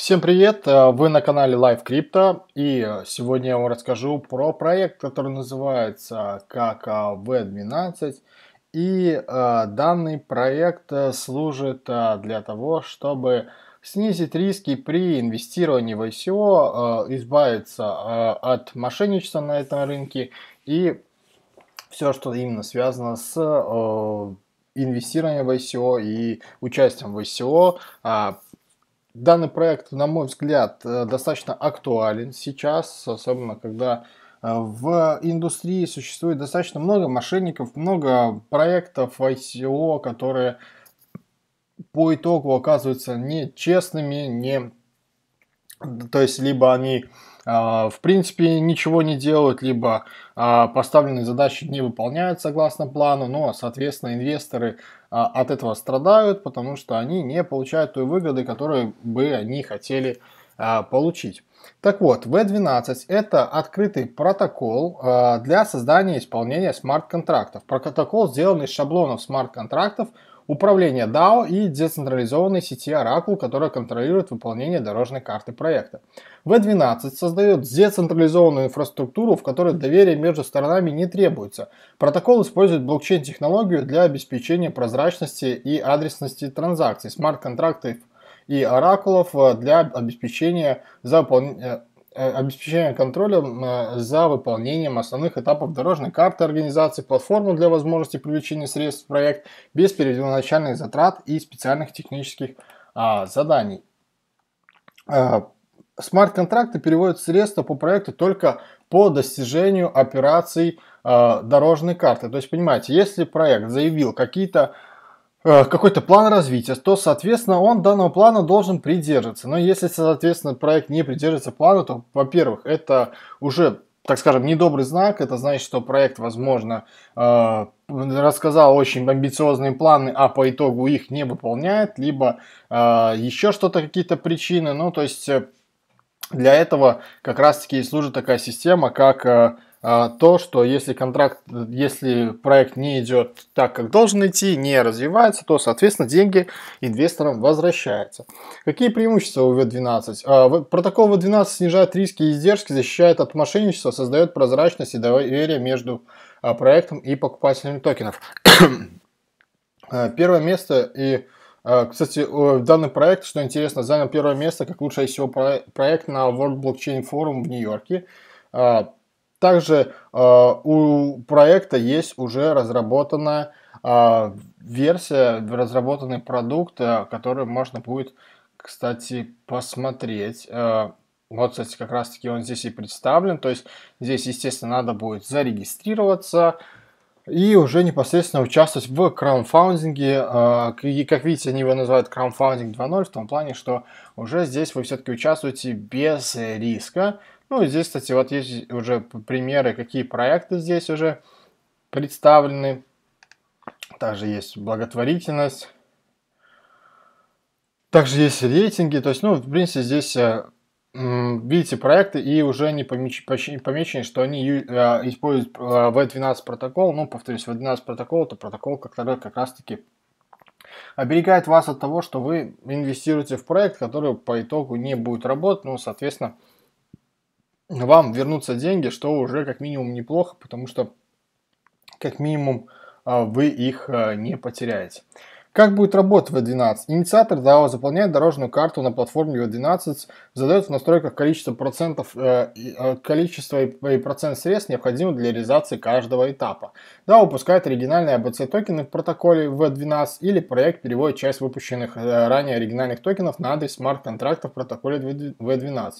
Всем привет! Э, вы на канале Live Crypto и э, сегодня я вам расскажу про проект, который называется как V12 и э, данный проект служит для того, чтобы снизить риски при инвестировании в ICO, избавиться от мошенничества на этом рынке и все, что именно связано с инвестированием в ICO и участием в ICO, Данный проект, на мой взгляд, э, достаточно актуален сейчас, особенно когда э, в индустрии существует достаточно много мошенников, много проектов ICO, которые по итогу оказываются нечестными, не... то есть либо они а, в принципе ничего не делают, либо а, поставленные задачи не выполняют согласно плану, но, соответственно, инвесторы от этого страдают, потому что они не получают той выгоды, которую бы они хотели получить. Так вот, V12 это открытый протокол для создания и исполнения смарт-контрактов. Протокол сделан из шаблонов смарт-контрактов, управления DAO и децентрализованной сети Oracle, которая контролирует выполнение дорожной карты проекта. V12 создает децентрализованную инфраструктуру, в которой доверие между сторонами не требуется. Протокол использует блокчейн-технологию для обеспечения прозрачности и адресности транзакций, смарт-контрактов и оракулов для обеспечения за выполнение Э, обеспечение контролем э, за выполнением основных этапов дорожной карты организации, платформу для возможности привлечения средств в проект без первоначальных затрат и специальных технических а, заданий. Э, смарт-контракты переводят средства по проекту только по достижению операций а, дорожной карты. То есть, понимаете, если проект заявил какие-то Э, какой-то план развития, то, соответственно, он данного плана должен придерживаться. Но если, соответственно, проект не придерживается плана, то, во-первых, это уже так скажем, недобрый знак. Это значит, что проект, возможно, э, рассказал очень амбициозные планы, а по итогу их не выполняет, либо э, еще что-то, какие-то причины. Ну, то есть для этого как раз-таки и служит такая система, как то, что если контракт, если проект не идет так, как должен идти, не развивается, то, соответственно, деньги инвесторам возвращаются. Какие преимущества у V12? А, протокол V12 снижает риски и издержки, защищает от мошенничества, создает прозрачность и доверие между а, проектом и покупателями токенов. Первое место и кстати, данный проект, что интересно, занял первое место как лучший ICO проект на World Blockchain Forum в Нью-Йорке. Также э, у проекта есть уже разработанная э, версия, разработанный продукт, э, который можно будет, кстати, посмотреть. Э, вот, кстати, как раз таки он здесь и представлен. То есть здесь, естественно, надо будет зарегистрироваться и уже непосредственно участвовать в краудфандинге. Э, и, как видите, они его называют краудфандинг 2.0 в том плане, что уже здесь вы все-таки участвуете без риска. Ну здесь, кстати, вот есть уже примеры, какие проекты здесь уже представлены. Также есть благотворительность. Также есть рейтинги. То есть, ну, в принципе, здесь э, видите проекты и уже не помечены, что они э, используют V12 э, протокол. Ну, повторюсь, V12 протокол это протокол, который как раз-таки оберегает вас от того, что вы инвестируете в проект, который по итогу не будет работать. Ну, соответственно, вам вернутся деньги, что уже как минимум неплохо, потому что как минимум а, вы их а, не потеряете. Как будет работать V12? Инициатор DAO заполняет дорожную карту на платформе V12, задает в настройках количество процентов, э, э, количество и процент средств, необходимых для реализации каждого этапа. DAO выпускает оригинальные ABC токены в протоколе V12 или проект переводит часть выпущенных э, ранее оригинальных токенов на адрес смарт-контракта в протоколе V12.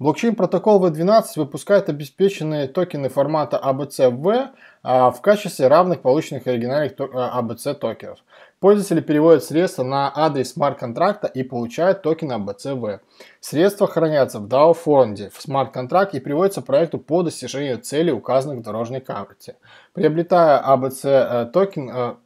Блокчейн-протокол V12 выпускает обеспеченные токены формата ABC-V а, в качестве равных полученных оригинальных ABC а, токенов. Пользователи переводят средства на адрес смарт-контракта и получают токены ABC-V. Средства хранятся в DAO-фонде в смарт-контракт и переводятся проекту по достижению целей, указанных в дорожной карте. Приобретая ABC токен,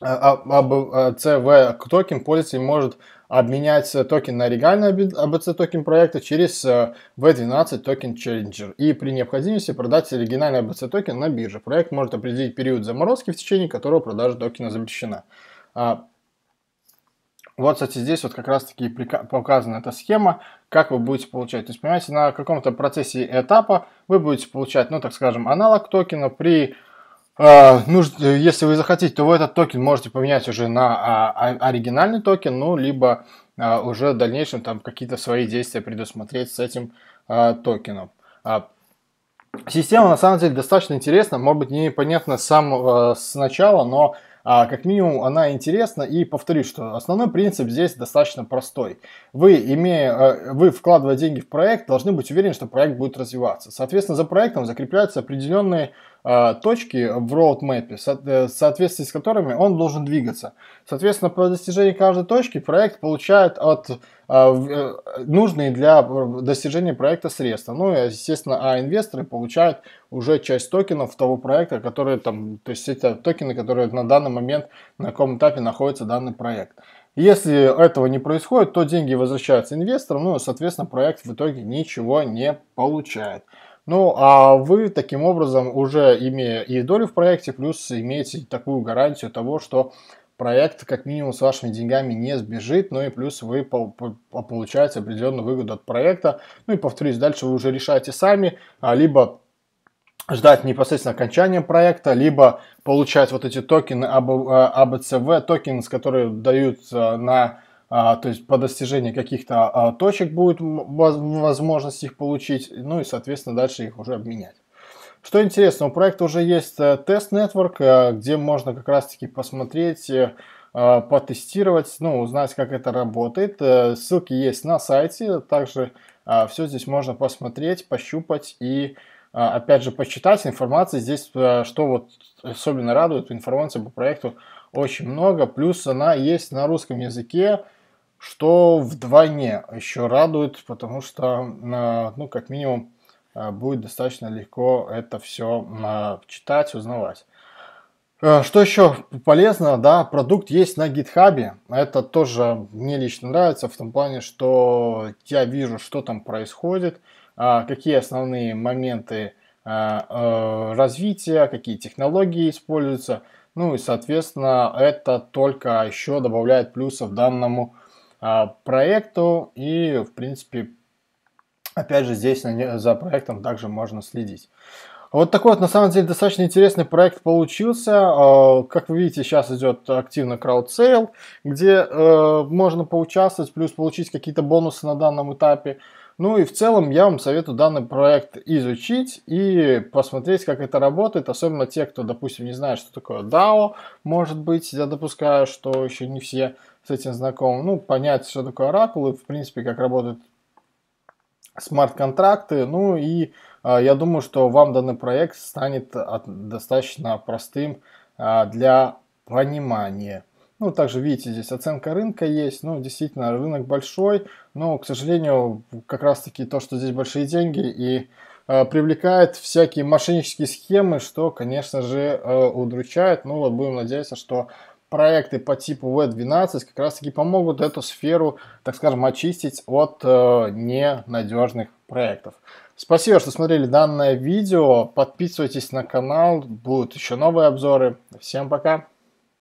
ABC-W токен, пользователь может обменять токен на оригинальный ABC токен проекта через W12 токен Exchanger и при необходимости продать оригинальный ABC токен на бирже. Проект может определить период заморозки, в течение которого продажа токена запрещена. А, Вот, кстати, здесь вот как раз-таки показана эта схема, как вы будете получать. То есть, понимаете, на каком-то процессе этапа вы будете получать, ну, так скажем, аналог токена при э, нужд... если вы захотите, то вы этот токен можете поменять уже на а, а, оригинальный токен, ну, либо а, уже в дальнейшем там какие-то свои действия предусмотреть с этим а, токеном. А, система на самом деле достаточно интересна, может быть непонятно с самого сначала, но а, как минимум она интересна. И повторюсь, что основной принцип здесь достаточно простой. Вы, имея, э, вы вкладывая деньги в проект, должны быть уверены, что проект будет развиваться. Соответственно, за проектом закрепляются определенные а, точки в роудмэпе, э, в соответствии с которыми он должен двигаться. Соответственно, по достижении каждой точки проект получает от а, э, нужные для достижения проекта средства. Ну и, естественно, а инвесторы получают уже часть токенов того проекта, которые там, то есть это токены, которые на данный момент на каком этапе находится данный проект. Если этого не происходит, то деньги возвращаются инвесторам, ну и, соответственно, проект в итоге ничего не получает. Ну, а вы таким образом, уже имея и долю в проекте, плюс имеете такую гарантию того, что проект как минимум с вашими деньгами не сбежит, ну и плюс вы получаете определенную выгоду от проекта. Ну и повторюсь, дальше вы уже решаете сами, а либо ждать непосредственно окончания проекта, либо получать вот эти токены ABCV, токены, которые дают на а, то есть по достижении каких-то а, точек будет возможность их получить, ну и, соответственно, дальше их уже обменять. Что интересно, у проекта уже есть э, тест-нетворк, э, где можно как раз-таки посмотреть, э, потестировать, ну, узнать, как это работает. Ссылки есть на сайте, также все здесь можно посмотреть, пощупать и, опять же, почитать. Информации здесь, что вот особенно радует, информации по проекту очень много, плюс она есть на русском языке, что вдвойне еще радует, потому что, ну, как минимум, а, будет достаточно легко это все а, читать, узнавать. Что еще полезно, да, продукт есть на гитхабе. Это тоже мне лично нравится в том плане, что я вижу, что там происходит, какие основные моменты развития, какие технологии используются. Ну и, соответственно, это только еще добавляет плюсов данному проекту и, в принципе, опять же, здесь за проектом также можно следить. Вот такой вот, на самом деле, достаточно интересный проект получился. А, как вы видите, сейчас идет активно crowdsale, где э, можно поучаствовать, плюс получить какие-то бонусы на данном этапе. Ну и в целом я вам советую данный проект изучить и посмотреть, как это работает, особенно те, кто, допустим, не знает, что такое DAO, может быть, я допускаю, что еще не все с этим знаком, ну, понять, что такое оракулы, в принципе, как работают смарт-контракты, ну и э, я думаю, что вам данный проект станет от, достаточно простым э, для понимания. Ну, также видите, здесь оценка рынка есть, ну, действительно, рынок большой, но, к сожалению, как раз-таки то, что здесь большие деньги и э, привлекает всякие мошеннические схемы, что, конечно же, э, удручает. Ну, вот будем надеяться, что проекты по типу V12 как раз таки помогут эту сферу, так скажем, очистить от э, ненадежных проектов. Спасибо, что смотрели данное видео. Подписывайтесь на канал, будут еще новые обзоры. Всем пока!